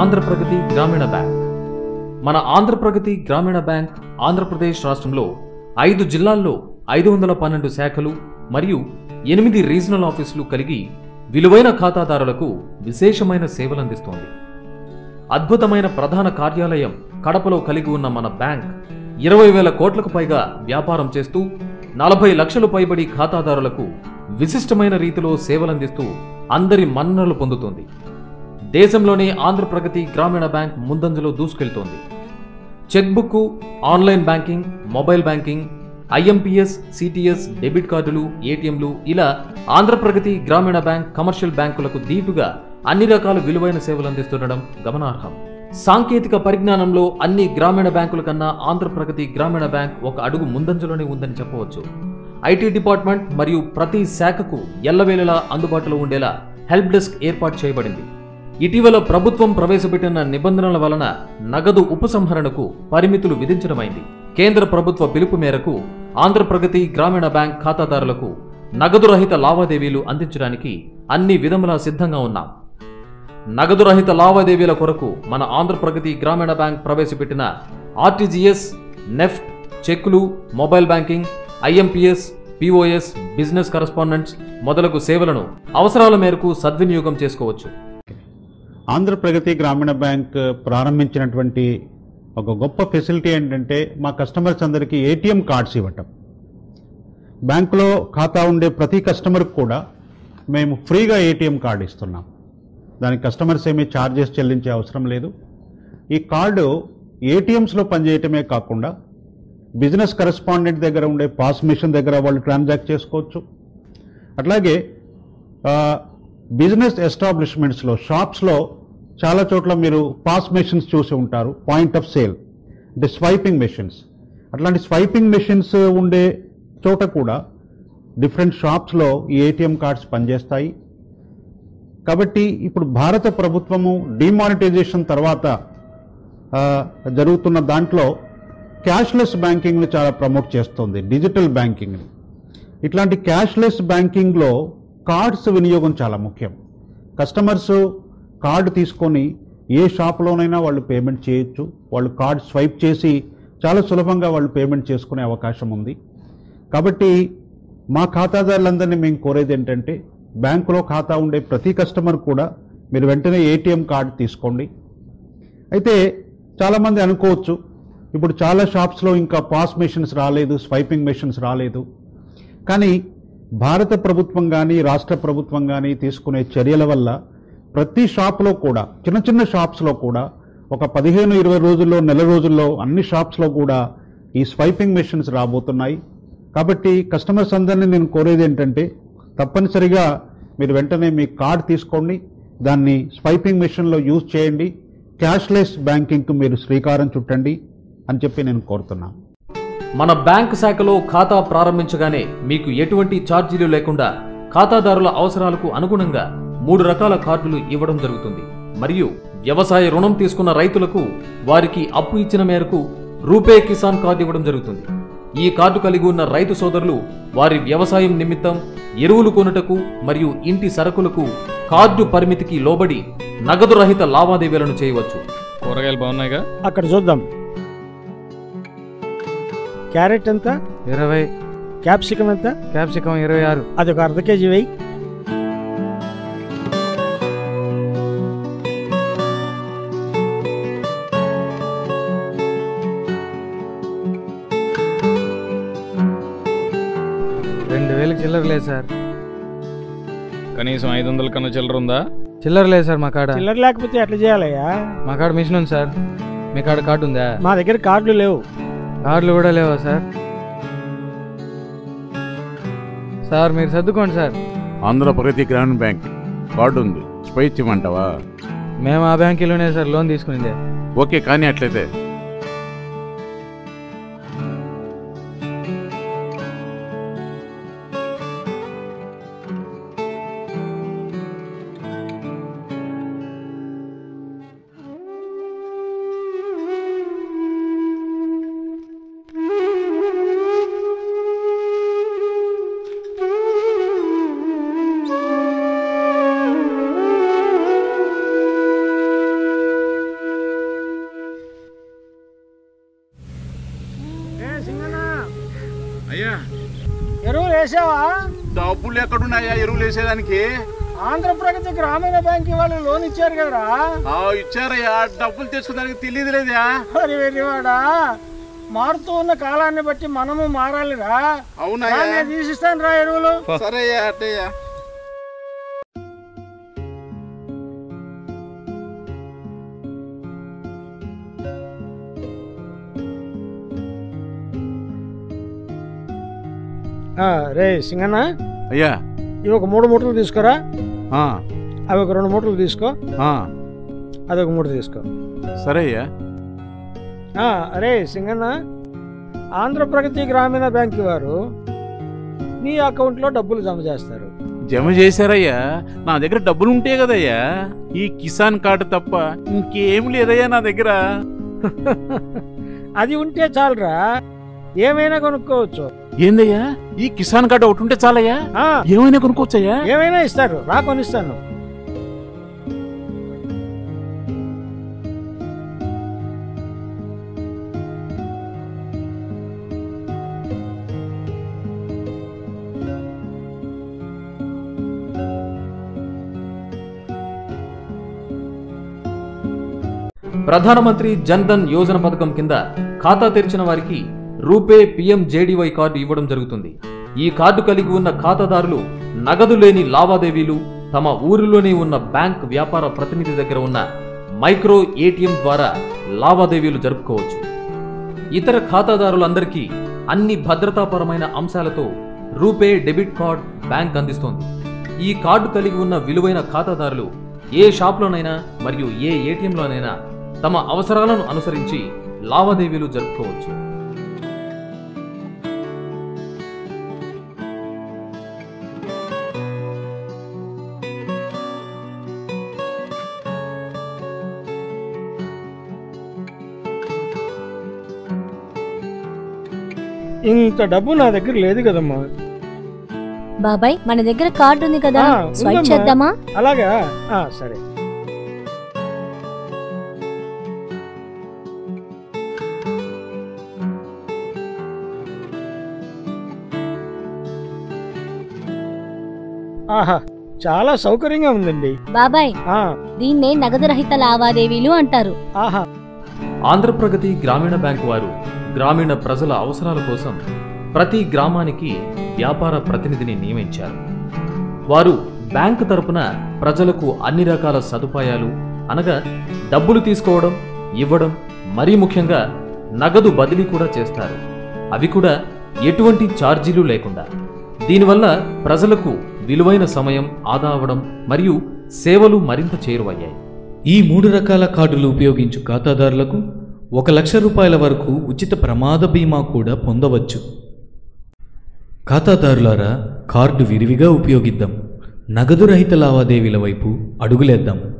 Andhra Pragathi Grameena bank. మన Andhra Pragathi Grameena bank Andhra Pradesh రాష్ట్రంలో ఐదు జిల్లాల్లో ఐదు వందల పన్నెండు శాఖలు మరియు ఎనిమిది రీజనల్ ఆఫీసులు కలిగి విలువైన ఖాతాదారులకు విశేషమైన సేవలందిస్తోంది. అద్భుతమైన ప్రధాన కార్యాలయం కడపలో కలిగి ఉన్న మన బ్యాంక్ ఇరవై వేల కోట్లకు పైగా వ్యాపారం చేస్తూ నలభై లక్షలు పైబడి ఖాతాదారులకు విశిష్టమైన రీతిలో సేవలందిస్తూ అందరి మన్ననలు పొందుతోంది. దేశంలోనే ఆంధ్రప్రగతి గ్రామీణ బ్యాంక్ ముందంజలో దూసుకెళ్తోంది. Chequebook online banking mobile banking IMPS CTS debit కార్డులు ఏటీఎంలు ఇలా ఆంధ్రప్రగతి గ్రామీణ బ్యాంక్ కమర్షియల్ బ్యాంకులకు దీటుగా అన్ని రకాల విలువైన సేవలు అందిస్తుండడం గమనార్హం. సాంకేతిక పరిజ్ఞానంలో అన్ని గ్రామీణ బ్యాంకుల కన్నా ఆంధ్రప్రగతి గ్రామీణ బ్యాంక్ ఒక అడుగు ముందంజలోనే ఉందని చెప్పవచ్చు. ఐటీ డిపార్ట్మెంట్ మరియు ప్రతి శాఖకు ఎల్లవేళలా అందుబాటులో ఉండేలా హెల్ప్ డెస్క్ ఏర్పాటు చేయబడింది. ఇటీవల ప్రభుత్వం ప్రవేశపెట్టిన నిబంధనల వలన నగదు ఉపసంహరణకు పరిమితులు విధించడమైంది. కేంద్ర ప్రభుత్వ పిలుపు మేరకు ఆంధ్రప్రగతి గ్రామీణ బ్యాంక్ ఖాతాదారులకు నగదు రహిత లావాదేవీలు అందించడానికి అన్ని విధములా సిద్ధంగా ఉన్నాం. నగదు రహిత లావాదేవీల కొరకు మన ఆంధ్రప్రగతి గ్రామీణ బ్యాంక్ ప్రవేశపెట్టిన ఆర్టీజీఎస్ నెఫ్ట్ చెక్కులు mobile banking IMPS POS business correspondents మొదలగు సేవలను అవసరాల మేరకు సద్వినియోగం చేసుకోవచ్చు. ఆంధ్రప్రగతి గ్రామీణ బ్యాంక్ ప్రారంభించినటువంటి ఒక గొప్ప ఫెసిలిటీ ఏంటంటే మా కస్టమర్స్ అందరికీ ఏటీఎం కార్డ్స్ ఇవ్వటం. బ్యాంకులో ఖాతా ఉండే ప్రతి కస్టమర్కి కూడా మేము ఫ్రీగా ఏటీఎం కార్డు ఇస్తున్నాం. దానికి కస్టమర్స్ ఏమీ ఛార్జెస్ చెల్లించే అవసరం లేదు. ఈ కార్డు ఏటీఎంస్లో పనిచేయటమే కాకుండా బిజినెస్ కరెస్పాండెంట్ దగ్గర ఉండే పాస్ మిషన్ దగ్గర వాళ్ళు ట్రాన్సాక్ట్ చేసుకోవచ్చు. అట్లాగే బిజినెస్ ఎస్టాబ్లిష్మెంట్స్లో షాప్స్లో చాలా చోట్ల మీరు పాస్ మెషిన్స్ చూసి ఉంటారు. పాయింట్ ఆఫ్ సేల్ అంటే స్వైపింగ్ మెషిన్స్ అట్లాంటి స్వైపింగ్ మెషిన్స్ ఉండే చోట కూడా డిఫరెంట్ షాప్స్లో ఈ ఏటీఎం కార్డ్స్ పనిచేస్తాయి. కాబట్టి ఇప్పుడు భారత ప్రభుత్వము డిమానిటైజేషన్ తర్వాత జరుగుతున్న దాంట్లో క్యాష్లెస్ బ్యాంకింగ్ని చాలా ప్రమోట్ చేస్తుంది. డిజిటల్ బ్యాంకింగ్ని ఇట్లాంటి క్యాష్లెస్ బ్యాంకింగ్లో కార్డ్స్ వినియోగం చాలా ముఖ్యం. కస్టమర్స్ కార్డు తీసుకొని ఏ షాప్లోనైనా వాళ్ళు పేమెంట్ చేయొచ్చు. వాళ్ళు కార్డ్ స్వైప్ చేసి చాలా సులభంగా వాళ్ళు పేమెంట్ చేసుకునే అవకాశం ఉంది. కాబట్టి మా ఖాతాదారులందరినీ మేము కోరేది ఏంటంటే బ్యాంకులో ఖాతా ఉండే ప్రతి కస్టమర్ కూడా మీరు వెంటనే ఏటీఎం కార్డు తీసుకోండి. అయితే చాలామంది అనుకోవచ్చు ఇప్పుడు చాలా షాప్స్లో ఇంకా పాస్ మెషిన్స్ రాలేదు స్వైపింగ్ మెషిన్స్ రాలేదు. కానీ భారత ప్రభుత్వం కానీ రాష్ట్ర ప్రభుత్వం కానీ తీసుకునే చర్యల వల్ల ప్రతి షాప్లో కూడా చిన్న చిన్న షాప్స్లో కూడా ఒక పదిహేను ఇరవై రోజుల్లో నెల రోజుల్లో అన్ని షాప్స్లో కూడా ఈ స్వైపింగ్ మెషిన్స్ రాబోతున్నాయి. కాబట్టి కస్టమర్స్ అందరినీ నేను కోరేది ఏంటంటే తప్పనిసరిగా మీరు వెంటనే మీ కార్డ్ తీసుకోండి దాన్ని స్వైపింగ్ మెషిన్లో యూజ్ చేయండి క్యాష్లెస్ బ్యాంకింగ్కు మీరు శ్రీకారం చుట్టండి అని చెప్పి నేను కోరుతున్నాను మన బ్యాంక్ శాఖలో ఖాతా ప్రారంభించగానే మీకు ఎటువంటి ఛార్జీలు లేకుండా ఖాతాదారుల అవసరాలకు అనుగుణంగా మూడు రకాల కార్డులు ఇవ్వడం జరుగుతుంది. మరియు వ్యవసాయ రుణం తీసుకున్న రైతులకు వారికి అప్పు ఇచ్చిన మేరకు రూపే కిసాన్ కార్డు ఇవ్వడం జరుగుతుంది. ఈ కార్డు కలిగి ఉన్న రైతు సోదరులు వారి వ్యవసాయం నిమిత్తం ఎరువులు కొనుటకు మరియు ఇంటి సరుకులకు కార్డు పరిమితికి లోబడి నగదు రహిత లావాదేవీలను చేయవచ్చు. కూరగాయలు బాగున్నాయిగా? అక్కడ చూద్దాం. క్యారెట్ ఎంత? ఇరవై. క్యాప్సికం ఎంత? క్యాప్సికం ఇరవై ఆరు. అది ఒక అర్ధ కేజీ వెయ్యి రెండు వేలకు చిల్లర లేదు సార్. కనీసం ఐదు వందల కన్నా చిల్లర ఉందా? చిల్లర లేదు సార్ మా కాడ. చిల్లర లేకపోతే ఎట్లా చేయాలయ్యా? మా కాడ మిషన్ ఉంది సార్. మీ కాడ కార్డు ఉందా? మా దగ్గర కార్డులు లేవు. కార్డులు కూడా లేవా సార్? సార్ మీరు సర్దుకోండి sir. Andhra Pragathi Grameena bank card ఉంది. స్పై ఇచ్చిమంటావా మేము ఆ బ్యాంకులోనే సార్ లోన్ తీసుకునిందే. ఓకే కానీ అట్లయితే ఎరువులు వేసావా? డబ్బులు ఎక్కడున్నాయా ఎరువులు వేసేదానికి. ఆంధ్రప్రదేశ్ గ్రామీణ బ్యాంక్ వాళ్ళు లోన్ ఇచ్చారు కదా? ఇచ్చారయ్యా. డబ్బులు తెచ్చుకోడానికి తెలియదు లేదా మరి వెళ్ళివాడా మారుతూ ఉన్న కాలాన్ని బట్టి మనము మారాలిరా. అవునా తీసిస్తాను రా ఎరువులు. సరే అట్టయ్యా. రే సింగన్న. అయ్యా. ఇవి ఒక మూడు మూటలు తీసుకురా? అవి ఒక రెండు మూటలు తీసుకో. అదొక మూట తీసుకో. సరే అయ్యా. అరే సింగన్న. ఆంధ్రప్రగతి గ్రామీణ బ్యాంక్ వారు నీ అకౌంట్లో డబ్బులు జమ చేస్తారు. జమ చేశారయ్యా. నా దగ్గర డబ్బులు ఉంటే కదయ్యా. ఈ కిసాన్ కార్డు తప్ప ఇంకేం లేదయ్యా నా దగ్గర. అది ఉంటే చాలురా. ఏమైనా కొనుక్కోవచ్చు. ఏందయ్యా? ఈ కిసాన్ కార్డు ఒకటి ఉంటే చాలయ్యా? ఆ, ఏమైనా కొనుక్కోవచ్చయ్యా? ఏమైనా ఇస్తారు. రా కొనిస్తాను. ప్రధానమంత్రి జన్ ధన్ యోజన పథకం కింద ఖాతా తెరిచిన వారికి రూపే పిఎం జేడీవై కార్డు ఇవ్వడం జరుగుతుంది. ఈ కార్డు కలిగి ఉన్న ఖాతాదారులు నగదు లేని లావాదేవీలు తమ ఊరిలోనే ఉన్న బ్యాంక్ వ్యాపార ప్రతినిధి దగ్గర ఉన్న మైక్రో ఏటీఎం ద్వారా లావాదేవీలు జరుపుకోవచ్చు. ఇతర ఖాతాదారులందరికీ అన్ని భద్రతాపరమైన అంశాలతో రూపే డెబిట్ కార్డ్ బ్యాంక్ అందిస్తోంది. ఈ కార్డు కలిగి ఉన్న విలువైన ఖాతాదారులు ఏ షాప్లోనైనా మరియు ఏ ఏటీఎంలోనైనా తమ అవసరాలను అనుసరించి లావాదేవీలు జరుపుకోవచ్చు. ఇంత డబ్బు నా దగ్గర లేదు కదమ్మా. బాబాయ్ మన దగ్గర కార్డు ఉంది కదా. ఆ, స్వైప్ ఉందమ్మా. చేద్దామా? అలాగా? ఆ, సరే. ఆహా చాలా సౌకర్యంగా ఉందండి. బాబాయ్ ఆ, దీన్నే నగదు రహిత లావాదేవీలు అంటారు. ఆహా. ఆంధ్రప్రగతి గ్రామీణ బ్యాంకు వారు గ్రామీణ ప్రజల అవసరాల కోసం ప్రతి గ్రామానికి వ్యాపార ప్రతినిధిని నియమించారు. వారు బ్యాంకు తరపున ప్రజలకు అన్ని రకాల సదుపాయాలు అనగా డబ్బులు తీసుకోవడం ఇవ్వడం మరీ ముఖ్యంగా నగదు బదిలీ కూడా చేస్తారు. అవి కూడా ఎటువంటి ఛార్జీలు లేకుండా. దీనివల్ల ప్రజలకు విలువైన సమయం ఆదా అవడం మరియు సేవలు మరింత చేరువయ్యాయి. ఈ మూడు రకాల కార్డులు ఉపయోగించు ఖాతాదారులకు ఒక లక్ష రూపాయల వరకు ఉచిత ప్రమాద బీమా కూడా పొందవచ్చు. ఖాతాదారులారా కార్డు విరివిగా ఉపయోగిద్దాం. నగదు రహిత లావాదేవీల వైపు అడుగులేద్దాం.